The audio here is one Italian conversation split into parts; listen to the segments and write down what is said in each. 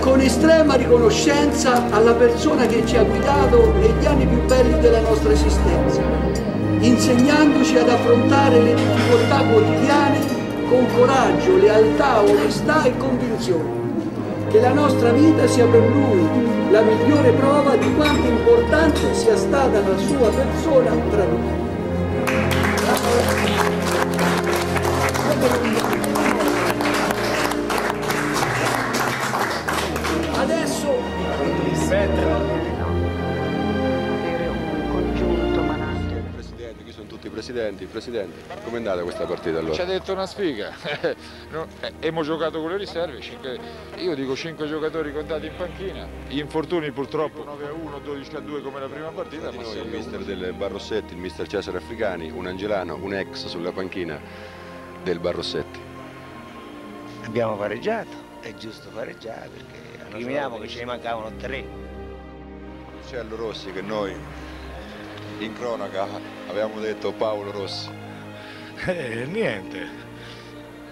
con estrema riconoscenza alla persona che ci ha guidato negli anni più belli della nostra esistenza, insegnandoci ad affrontare le difficoltà quotidiane con coraggio, lealtà, onestà e convinzione. Che la nostra vita sia per lui la migliore prova di quanto importante sia stata la sua persona tra noi. Presidenti. Presidente, com'è andata questa partita allora? Ci ha detto una sfiga. No, eh, Abbiamo giocato con le riserve, cinque- io dico 5 giocatori contati in panchina. Gli infortuni purtroppo 9 a 1, 12 a 2 come la prima partita, Di ma noi, il mister uno. del Barrossetti, il mister Cesare Africani, un angelano, un ex sulla panchina del Barrossetti. Abbiamo pareggiato, è giusto pareggiare perché arriviamo che ce ne mancavano tre. Marcello Rossi che noi in cronaca avevamo detto Paolo Rossi. Eh, niente.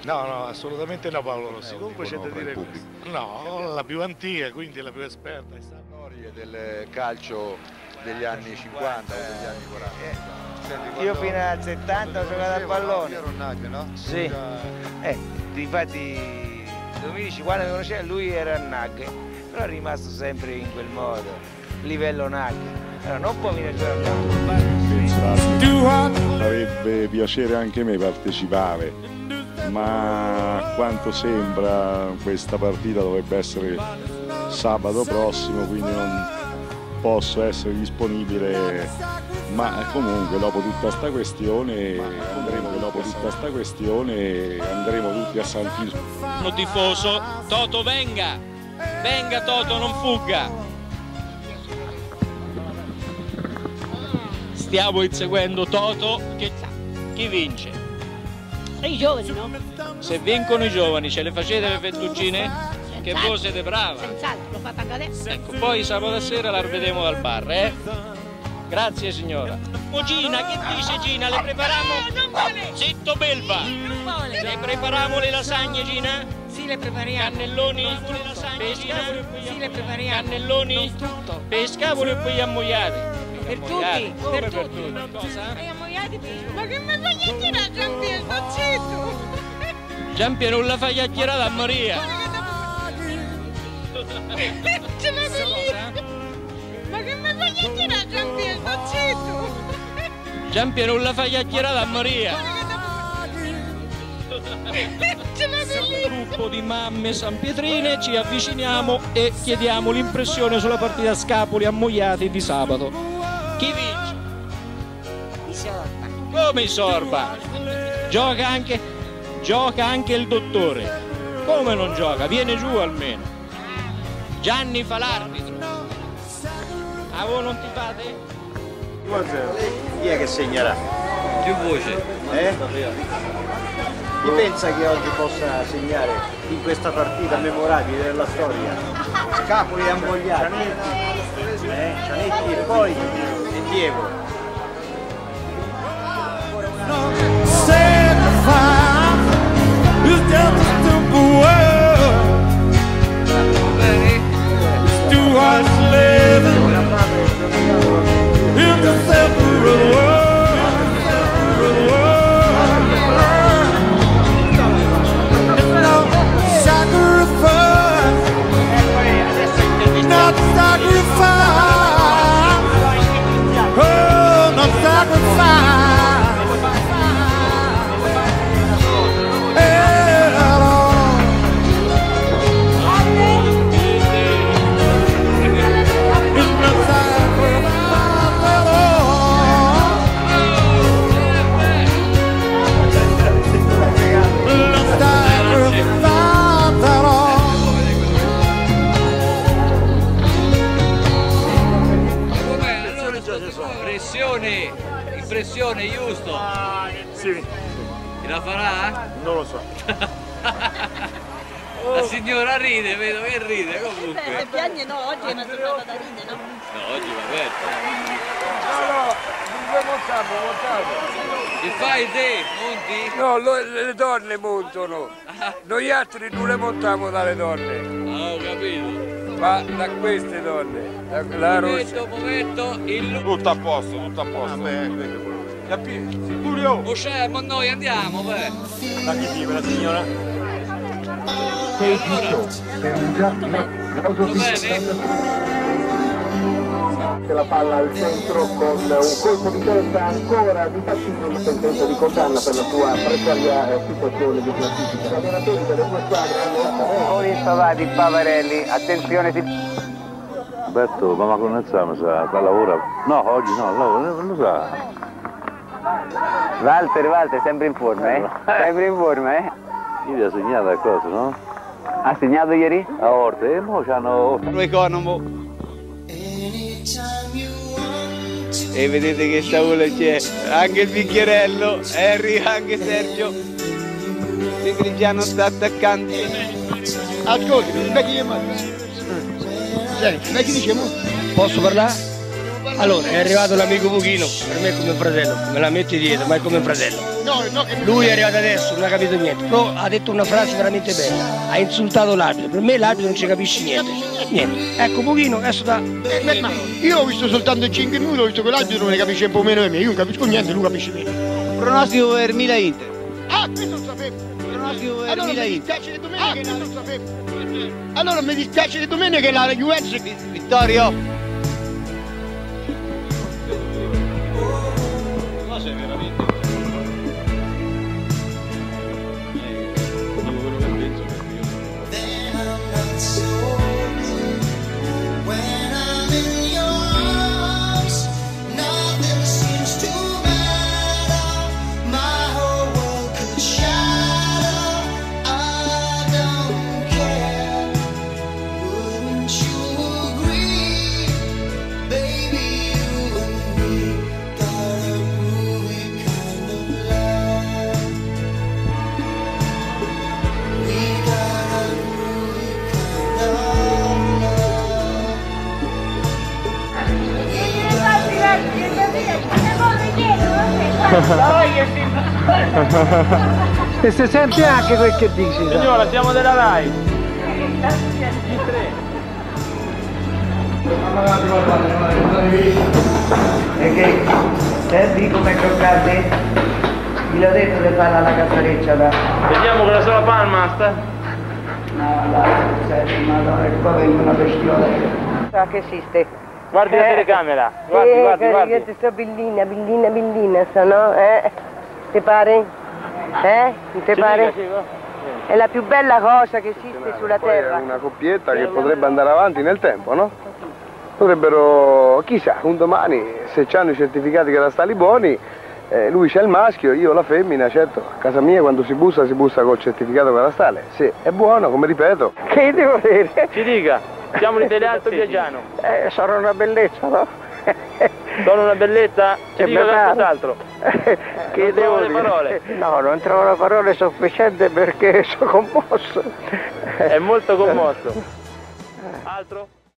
No, no, assolutamente no Paolo Rossi. Comunque c'è da dire pubblico. questo. No, la più antica, quindi la più esperta. Storie del calcio degli anni 50 o degli anni 40. Io fino al 70 ho giocato a pallone. Ero Nagli, no? Sì. Eh, infatti Dominici quando mi conosceva lui era il Nag, però è rimasto sempre in quel modo, livello Nag. Non può venire. Farebbe piacere anche a me partecipare, ma a quanto sembra questa partita dovrebbe essere sabato prossimo, quindi non posso essere disponibile, ma comunque dopo tutta sta questione andremo, dopo tutta sta questione andremo tutti a San Filippo. Tifoso, Toto venga, venga Toto, non fugga. Stiamo inseguendo Toto, che chi vince? E i giovani, no? Se vincono i giovani, ce le facete le fettuccine? Che voi siete brava. Senz'altro, l'ho fatto anche adesso. Ecco, poi sabato sera la rivedremo dal bar, eh? Grazie signora. Oh Gina, che dice Gina? Le prepariamo? non vuole. Zitto belva! Non vuole. Le prepariamo le lasagne Gina? Sì, le prepariamo. Cannelloni? Non tutto. Lasagne Gina? Sì, le prepariamo. Cannelloni? Non tutto. Pescavolo e poi ammogliati. Per tutti, Come per per tutti. Ma che mi fai girare, Giampiero? Zitto. Giampiero non la fai chiacchierare a Maria. Ce lì. Ma che mi fai girare, Giampiero? Zitto. Giampiero non la fai chiacchierare a Maria. Lì. Gruppo di mamme San Pietrine ci avviciniamo e chiediamo l'impressione sulla partita Scapoli ammogliati di sabato. Chi vince? I sorba. Come Sorba? Gioca anche, gioca anche il dottore. Come non gioca? Viene giù almeno. Gianni fa l'arbitro. A voi non ti fate? Chi è che segnerà? Più voce. Eh? Chi pensa che oggi possa segnare in questa partita memorabile della storia? Scapoli e ammogliati. Eh? Cianetti e poi 见无？Impressione, giusto? Sì, La farà? non lo so. La signora ride, vedo che ride Se comunque. piagne no, oggi è una giornata da ridere, no? No, oggi va bene. No, no, dunque montiamo, montiamo. Che fai te, Monti? No, lo- le donne montano. Noi altri non le montiamo dalle donne. Ah, ho capito. Ma da queste donne, da, la rossa. Momento, il Tutto a posto, tutto a posto. Giulio! Oh c'è, ma noi andiamo, beh. Ma chi vive la signora? La palla al centro con un colpo di testa ancora di Fattino in sentenza di condanna per la sua precaria eh, situazione di classifica. Gli allenatori delle due squadre hanno Ora installati Pavarelli, attenzione si... Roberto, ma con il sa, sa, sta lavora. No, oggi no, lavora, non lo sa. Walter, Walter, sempre in forma, eh? Sempre in forma, eh? Io vi ho segnato qualcosa, no? Ha segnato ieri? A Orte, e mo c'hanno... Lo economo. E vedete che tavola c'è, anche il bicchierello, arriva anche Sergio. Il Grigiano sta attaccando. Ascolti, non che Senti, non che diciamo? Posso parlare? Allora, è arrivato l'amico Buchino, per me è come un fratello, me la metti dietro, ma è come un fratello. No, no, che Lui è arrivato adesso, non ha capito niente, però ha detto una frase veramente bella, ha insultato l'arbitro, per me l'arbitro non ci capisce niente, niente. Ecco, Buchino adesso da... Eh, ma io ho visto soltanto 5 minuti, ho visto che l'arbitro ne capisce un po' meno di me, io non capisco niente, lui capisce meno. Pronostico per Milan-Inter. Ah, questo lo sapevo. Pronostico per Allora mi Milan-Inter. dispiace che domenica ah, non lo sapevo. Allora mi dispiace che domenica la Juventus Vittorio. E si sente anche quel che dici. Signora, siamo della RAI. Perché senti come giocate? Vi l'ho detto di fare la casareccia da... Vediamo con la sola palma, sta. No, dai, senti, madonna, qua vengo una bestiola. Sa che esiste. Guardi la Eh, telecamera. Guardi, eh, guardi, guardi. Che ti sto bellina, bellina, bellina, sta, no? Eh? Ti pare? Eh? Ti pare? sì. È la più bella cosa che esiste sulla terra. una coppietta che potrebbe andare avanti nel tempo, no? Potrebbero, chissà, un domani, se hanno i certificati catastali buoni, eh, lui c'è il maschio, io la femmina, certo, a casa mia quando si bussa si bussa col certificato catastale. Se è buono, come ripeto. Che devo dire? Ci dica, siamo di Telealto Viaggiano. Eh, sarà una bellezza, no? Sono una bellezza? Ci bella. qualcos'altro. che Non devo trovo le parole. No, non trovo le parole sufficienti perché sono commosso. È molto commosso. Altro?